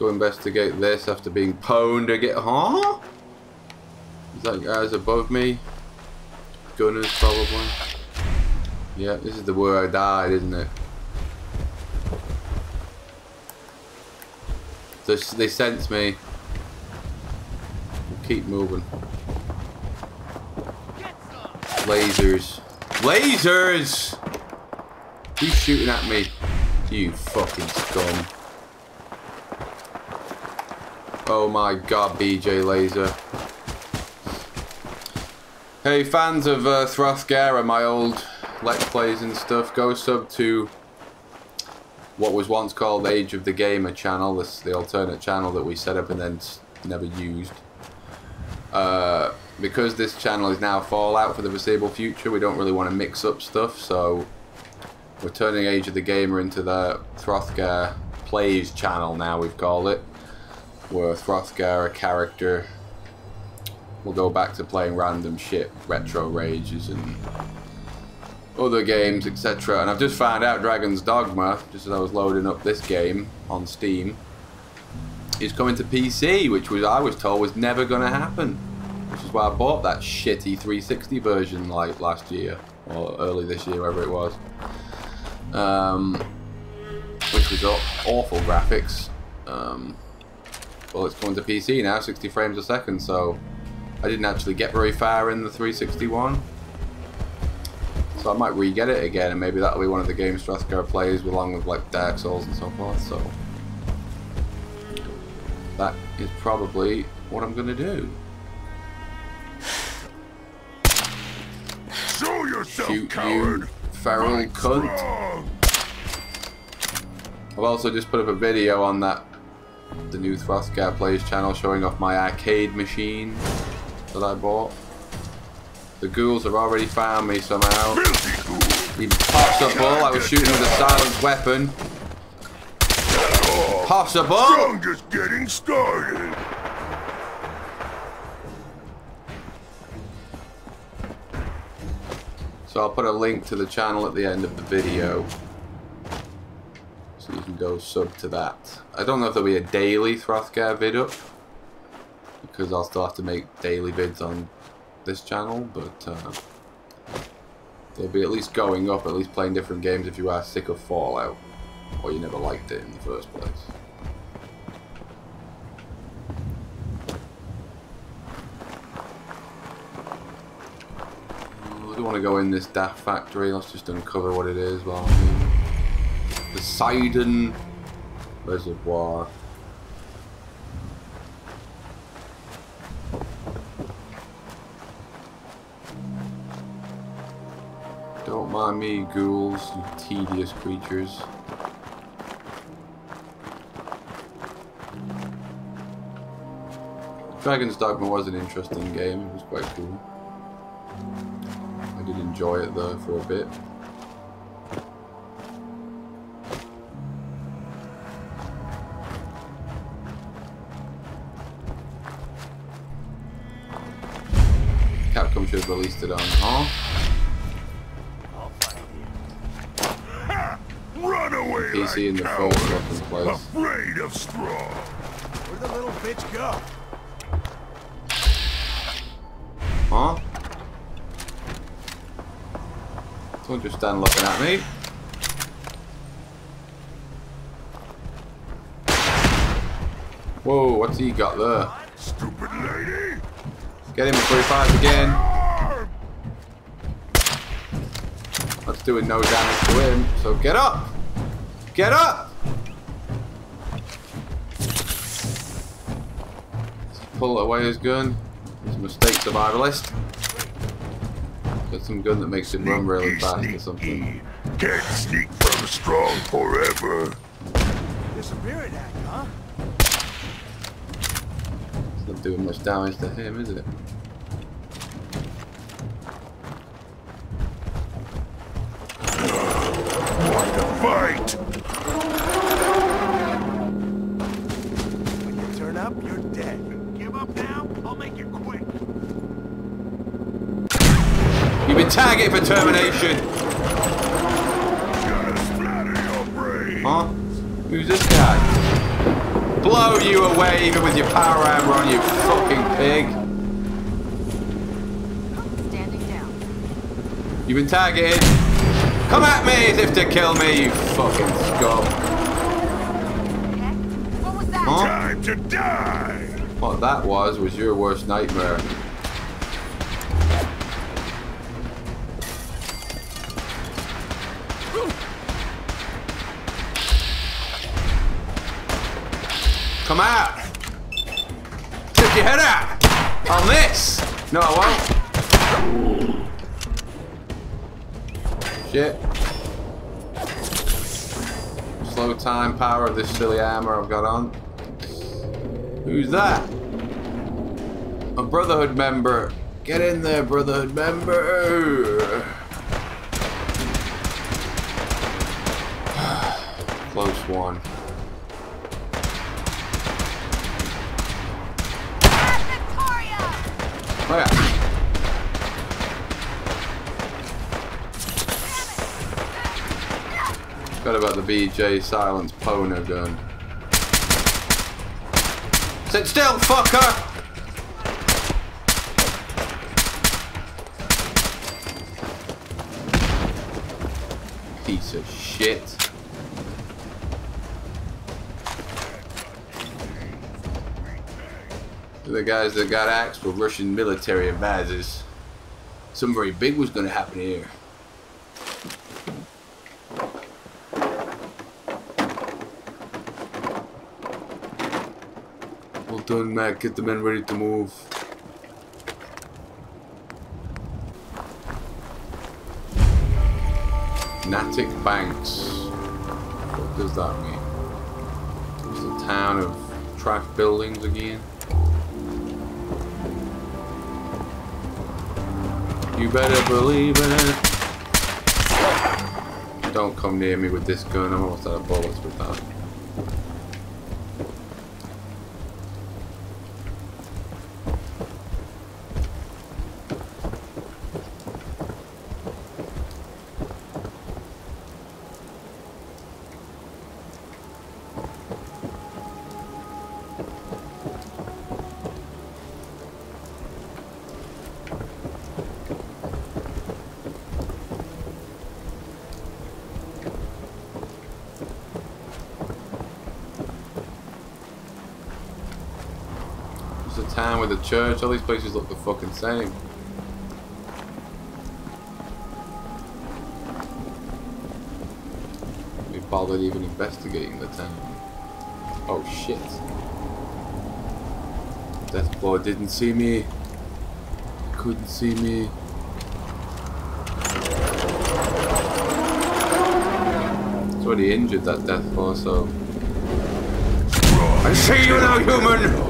go investigate this after being pwned again. Huh? Is that guy's above me? Gunners, probably. Yeah, this is the where I died, isn't it? They sense me. Keep moving. Lasers. Lasers! Who's shooting at me? You fucking scum. Oh my god, BJ Laser. Hey, fans of uh, my old Let's Plays and stuff, go sub to what was once called Age of the Gamer channel. This is the alternate channel that we set up and then never used. Uh, because this channel is now Fallout for the foreseeable future, we don't really want to mix up stuff, so we're turning Age of the Gamer into the Throthgar Plays channel now, we've called it. Where Throthgar, a character, We'll go back to playing random shit, retro rages and other games, etc. And I've just found out Dragon's Dogma, just as I was loading up this game on Steam, is coming to PC, which was I was told was never going to happen. Which is why I bought that shitty 360 version like last year, or early this year, whatever it was. Um, which was awful graphics. Um, well, it's coming to PC now, 60 frames a second, so I didn't actually get very far in the 361. So I might re-get it again, and maybe that'll be one of the games Throthgar plays along with like Dark Souls and so forth. So that is probably what I'm gonna do. Show yourself, Shoot coward! You, feral Fight cunt. strong. I've also just put up a video on that the new Throthgar Plays channel showing off my arcade machine that I bought. The ghouls have already found me somehow. Filthy ghoul. He possible. I was shooting with a silenced weapon. Possible. I'm just getting started. So I'll put a link to the channel at the end of the video. So you can go sub to that. I don't know if there'll be a daily Throthgar vid up. Because I'll still have to make daily vids on this channel. But uh, they'll be at least going up, at least playing different games if you are sick of Fallout. Or you never liked it in the first place. I don't want to go in this daft factory. Let's just uncover what it is. Well, the Sidon Reservoir. Don't mind me, ghouls, you tedious creatures. Dragon's Dogma was an interesting game. It was quite cool. I did enjoy it though for a bit. Should have released it on, huh? Run away PC like in the coward. first weapon place. Afraid of straw. Where'd the little bitch go? Huh? Don't just stand looking at me. Whoa, what's he got there? Stupid lady. Get him before he fires again. That's doing no damage to him, so get up! Get up! Pull away his gun. He's a mistake survivalist. Got some gun that makes him run really Sneaky, fast or something. Can't sneak from strong forever. Disappearing act, huh? It's not doing much damage to him, is it? You've been targeted for termination! Gotta splatter your brain. Huh? Who's this guy? Blow blow you away even with your power hammer on, you fucking pig. Standing down. You've been targeted. Come at me as if to kill me, you fucking scum. Okay. What was that? Huh? Time to die! What that was was your worst nightmare. Come out! Stick your head out! On this! No, I won't. Shit. Slow time power of this silly armor I've got on. Who's that? A Brotherhood member. Get in there, Brotherhood member. Close one. Forgot about the BJ Silence Pona gun. Sit still, fucker! Piece of shit. The guys that got axed were Russian military advisors. Something very big was going to happen here. Well done, Matt. Get the men ready to move. Natick Banks. What does that mean? It's a town of trash buildings again. You better believe it. Don't come near me with this gun. I'm almost out of bullets with that. It's a town with a church. All these places look the fucking same. We bothered even investigating the town. Oh shit. Deathclaw didn't see me. Couldn't see me. It's already injured that Deathclaw, so. I see you now, human!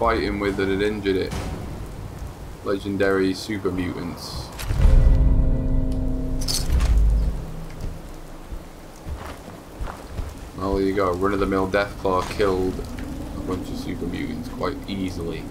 fighting with that had injured it. Legendary super mutants. Well, there you go. Run of the mill Deathclaw killed a bunch of super mutants quite easily.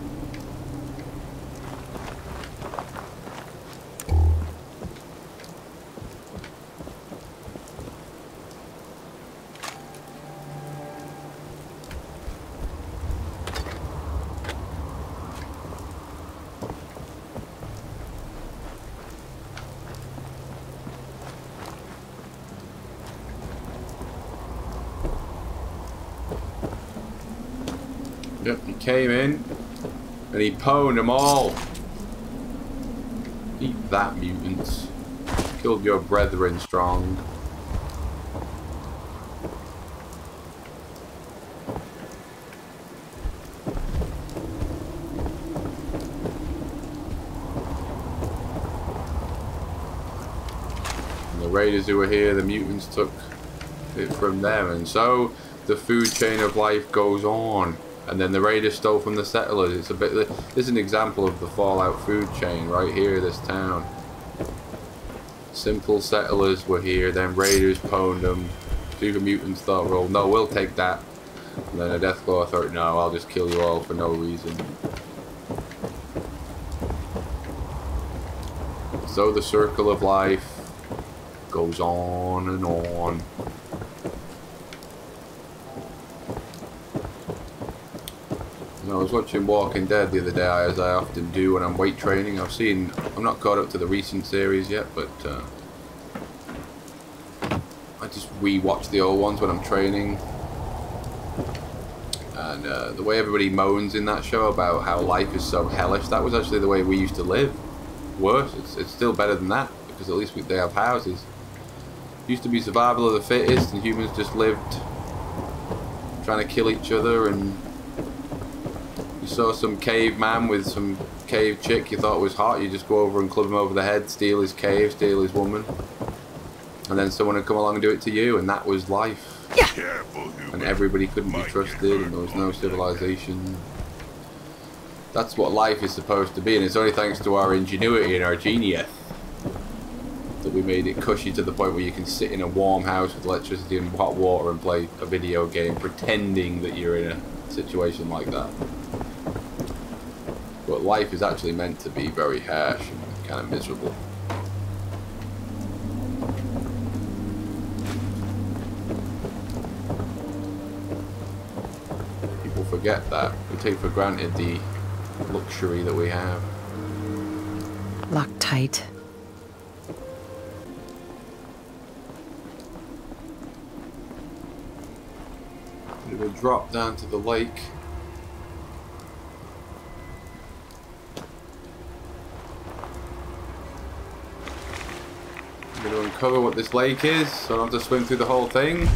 Yep, he came in and he pwned them all. Eat that, mutants. Killed your brethren strong. And the raiders who were here, the mutants took it from them. And so the food chain of life goes on. And then the raiders stole from the settlers. It's a bit. This is an example of the Fallout food chain right here. This town. Simple settlers were here. Then raiders pwned them. Super mutants thought, "Well, no, we'll take that." And then a Deathclaw thought, "No, I'll just kill you all for no reason." So the circle of life goes on and on. You know, I was watching Walking Dead the other day, as I often do when I'm weight training. I've seen, I'm not caught up to the recent series yet, but uh, I just re-watch the old ones when I'm training. And uh, the way everybody moans in that show about how life is so hellish, that was actually the way we used to live. Worse, it's, it's still better than that, because at least we, they have houses. Used to be survival of the fittest, and humans just lived trying to kill each other and saw some caveman with some cave chick you thought was hot, you just go over and club him over the head, steal his cave, steal his woman. And then someone would come along and do it to you, and that was life. Careful. And everybody couldn't be trusted, and there was no civilization. That's what life is supposed to be, and it's only thanks to our ingenuity and our genius that we made it cushy to the point where you can sit in a warm house with electricity and hot water and play a video game pretending that you're in a situation like that. But life is actually meant to be very harsh and kind of miserable. People forget that. We take for granted the luxury that we have. Locked tight. It will drop down to the lake. Uncover what this lake is, so I don't have to swim through the whole thing.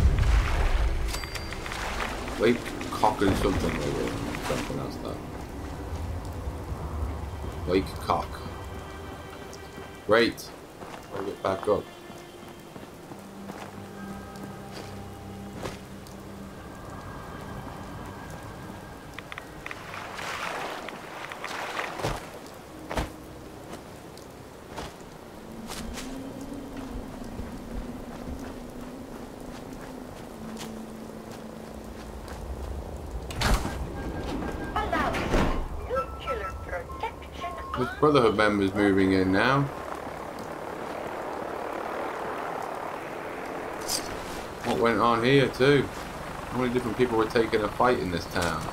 Lake Cock and something, maybe. I can't pronounce that. Lake Cock. Great. I'll get back up. Brotherhood members moving in now. What went on here too? How many different people were taking a fight in this town?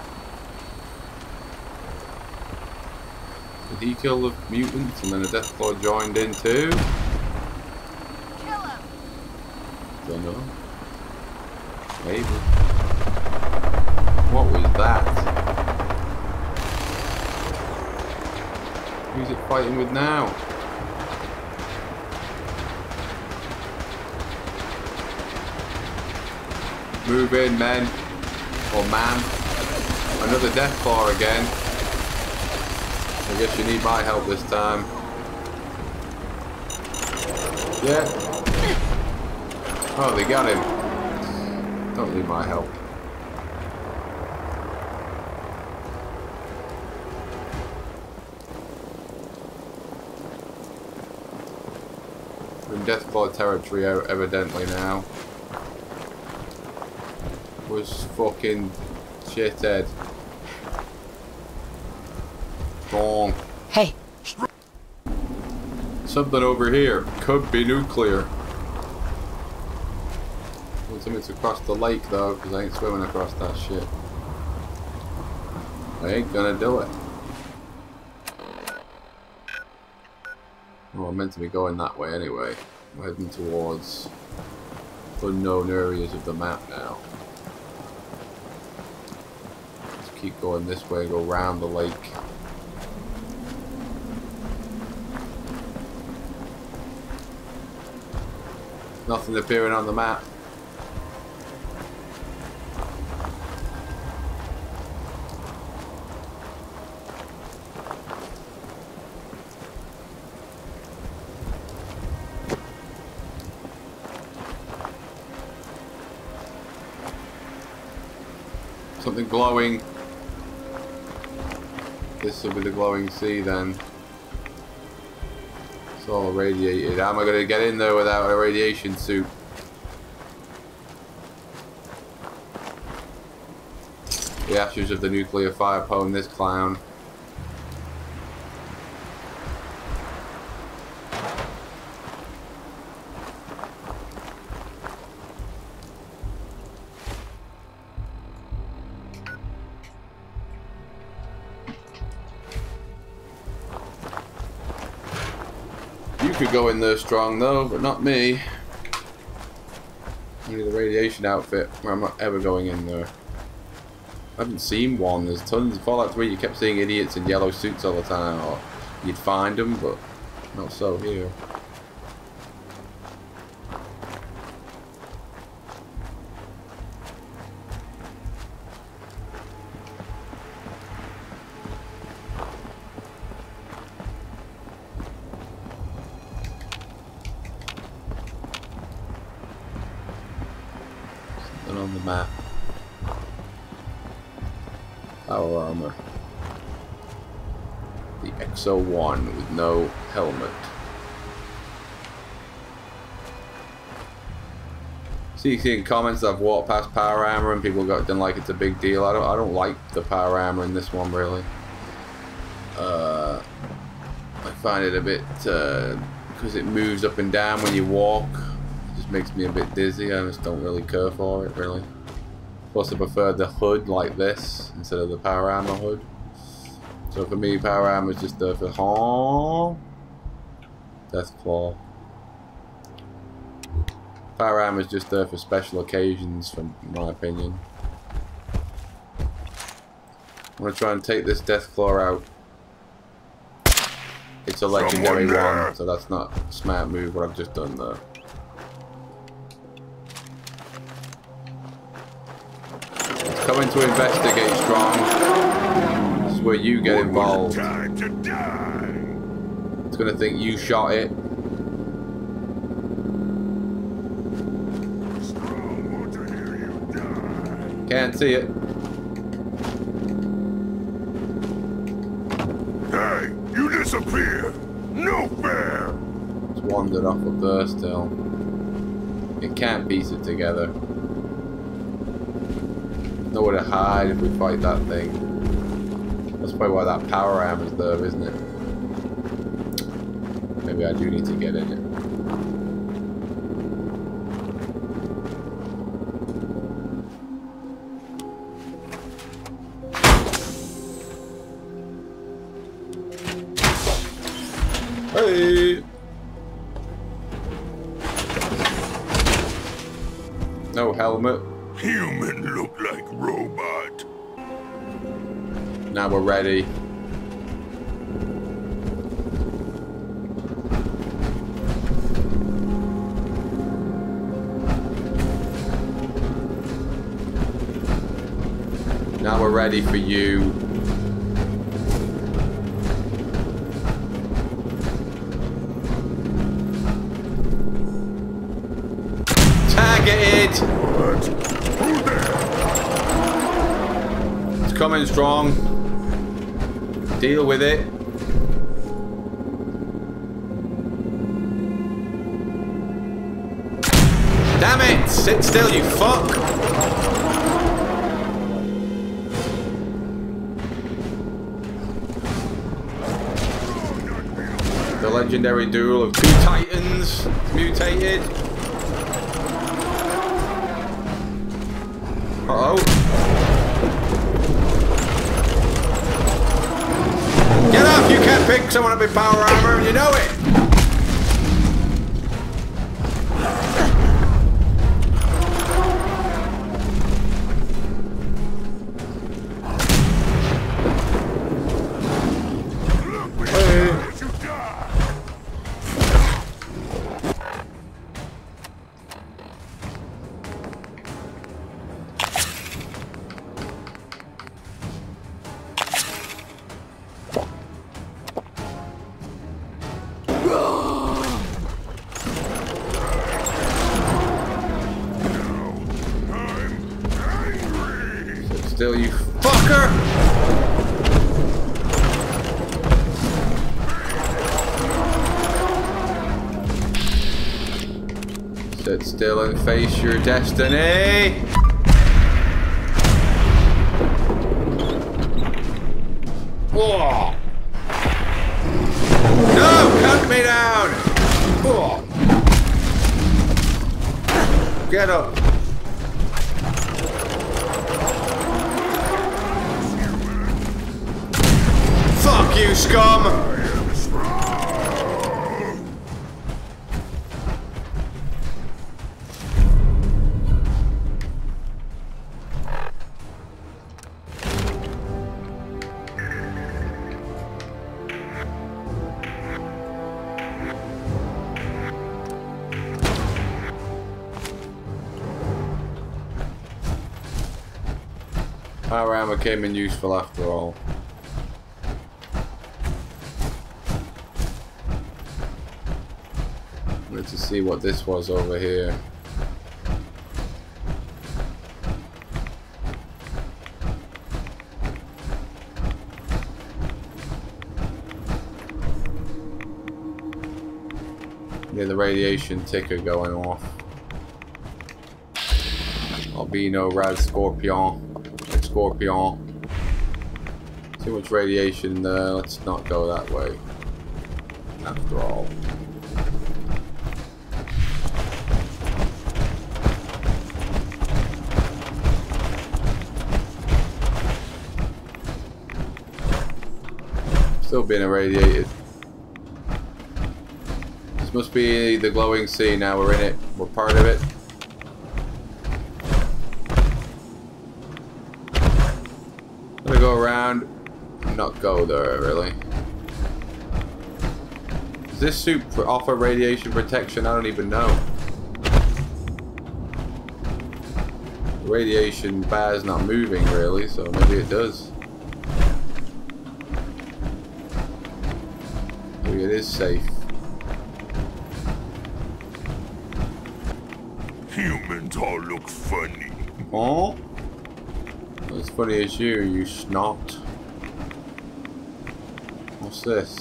Did he kill the mutants and then the Deathclaw joined in too? Kill him. Don't know. Maybe. What was that? Who's it fighting with now? Move in, men. Or man. Another death claw again. I guess you need my help this time. Yeah. Oh, they got him. Don't need my help. We're in Deathclaw territory e- evidently now. Was fucking shithead. Wrong. Hey, Something over here. Could be nuclear. Want something to cross the lake though, because I ain't swimming across that shit. I ain't gonna do it. I'm meant to be going that way anyway. I'm heading towards unknown areas of the map now. Just keep going this way, go round the lake. Nothing appearing on the map. Something glowing. This will be the glowing sea then. It's all irradiated. How am I going to get in there without a radiation suit? The ashes of the nuclear fire pwned this clown. You could go in there strong though, but not me. Need a radiation outfit, or I'm not ever going in there. I haven't seen one. There's tons. In Fallout 3, you kept seeing idiots in yellow suits all the time, or you'd find them, but not so here. The X-01 with no helmet. See, seeing comments I've walked past power armor and people got done like it's a big deal. I don't. I don't like the power armor in this one really. Uh, I find it a bit because it moves up and down when you walk. It just makes me a bit dizzy. I just don't really care for it really. Plus, I prefer the hood like this instead of the power armor hood. So for me, power armor is just there for huh? Death claw. Power armor is just there for special occasions, from my opinion. I'm gonna try and take this death claw out. It's a legendary one, so that's not a smart move. What I've just done there. It's coming to investigate strong. Is where you get involved. To. It's gonna think you shot it. Strong want to hear you die. Can't see it. Hey, you disappear. No fair. It's wandered off up there still. It can't piece it together. Nowhere to hide if we fight that thing. Probably why that power armor's there, isn't it? Maybe I do need to get in it. Hey! Now we're ready. Now we're ready for you. Targeted! It's coming strong. Deal with it. Damn it! Sit still, you fuck! The legendary duel of two titans mutated. Uh oh. Pick someone up in power armor, and you know it! Face your destiny! Whoa! No! Cut me down! Whoa! Get up! Fuck you, scum! Armor came in useful after all. Let's see what this was over here. Yeah, the radiation ticker going off. Albino Rad Scorpion. Scorpion. Too much radiation there. Let's not go that way. After all. Still being irradiated. This must be the glowing sea now. We're in it. We're part of it. Not go there, really. Does this suit offer radiation protection? I don't even know. The radiation bar's not moving, really, so maybe it does. Maybe it is safe. Humans all look funny. Oh? As funny as you, you snot. This?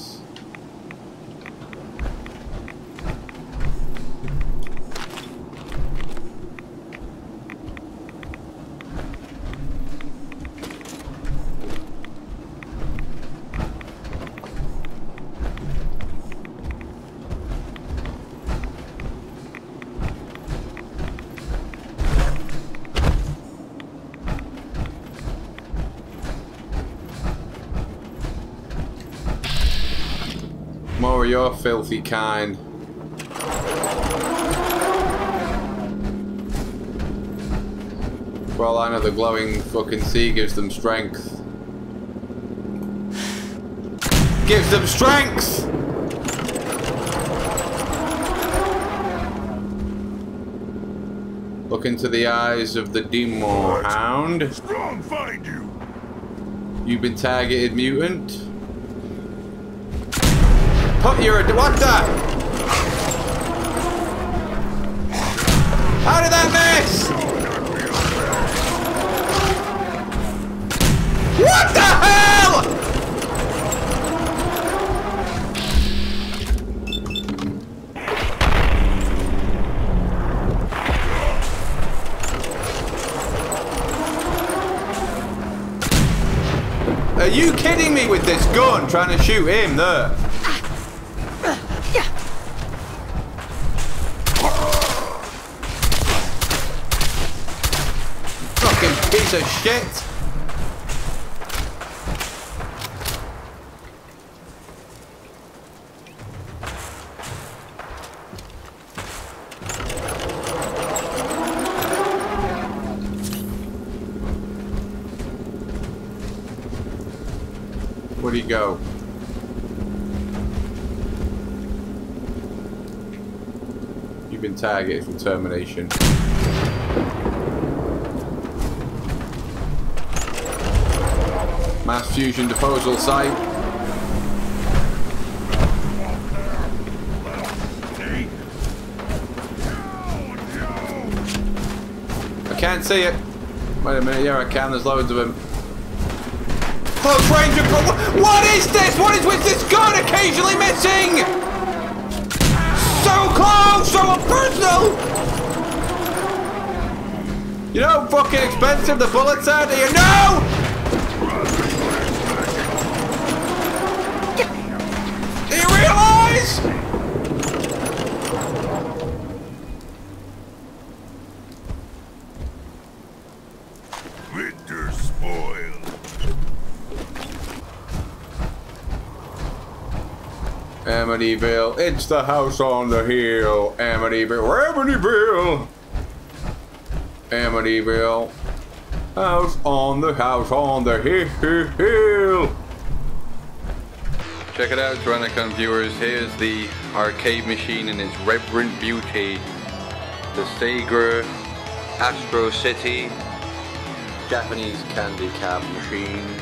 Your filthy kind. Well, I know the glowing fucking sea gives them strength. Gives them strength! Look into the eyes of the Demon Hound. Strong find you. You've been targeted, mutant. Put your what the? How did that miss? What the hell? Are you kidding me with this gun trying to shoot him there? Fucking piece of shit. Where'd he go? You've been targeted for termination. Mass fusion disposal site. I can't see it. Wait a minute, yeah I can, there's loads of them. Oh, close range of... What is this? What is with this gun occasionally missing? So close, so personal! You know how fucking expensive the bullets are, do you know? Amityville, it's the house on the hill. Amityville, Amityville. Amityville, house on the house on the hill. Check it out, Tyrannicon viewers. Here's the arcade machine in its reverent beauty. The Sega Astro City Japanese candy cab machine.